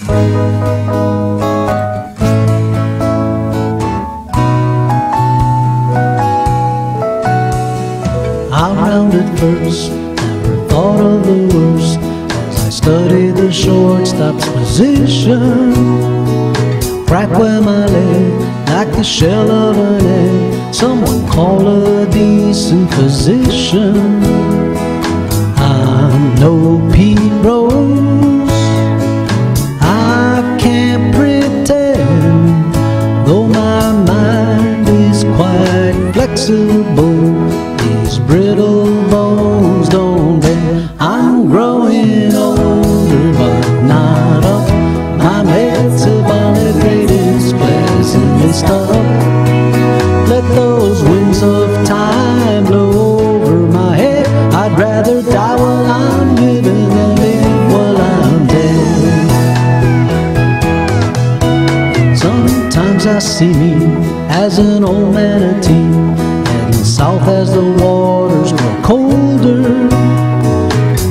I rounded first, never thought of the worst as I studied the shortstop's position. Crack where my leg, like the shell of an egg. Someone call a decent physician. I'm no Pete Rose. Flexible. These brittle bones don't bend. I'm growing older, but not up. My metabolic rate is pleasantly stuck. Let those winds of time blow over my head. I'd rather die Sometimes I see me as an old manatee heading south as the waters grow colder.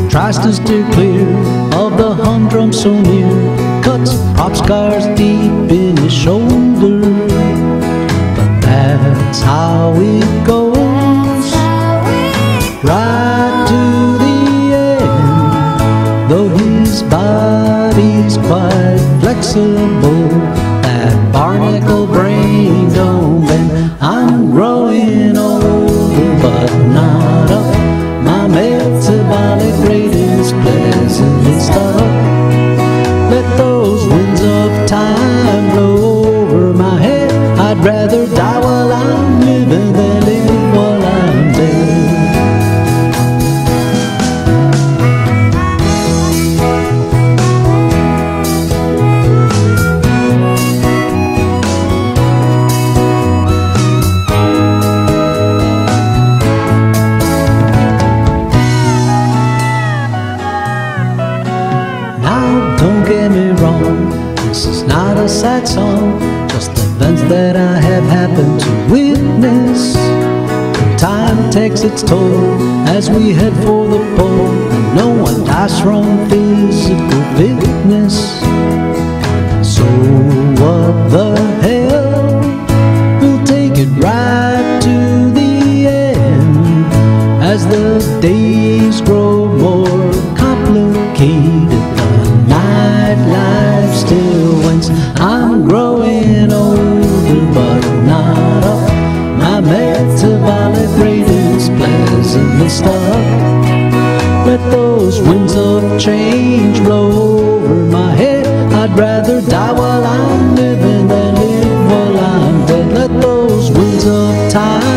Tries to steer clear of the humdrum so near, cuts prop scars deep in his shoulder. But that's how it goes, right to the end. Though his body's quite flexible, that barnacle brain don't bend. I'm growing older, but not up. My metabolic rate is pleasantly stuck. Let those winds of time blow over my head. I'd rather die while I'm living than don't get me wrong, this is not a sad song, just events that I have happened to witness. Time takes its toll as we head for the pole, and no one dies from physical fitness. So, what the I'm growing older, but not up. My metabolic rate is pleasantly stuck. Let those winds of change blow over my head. I'd rather die while I'm living than live while I'm dead. Let those winds of time.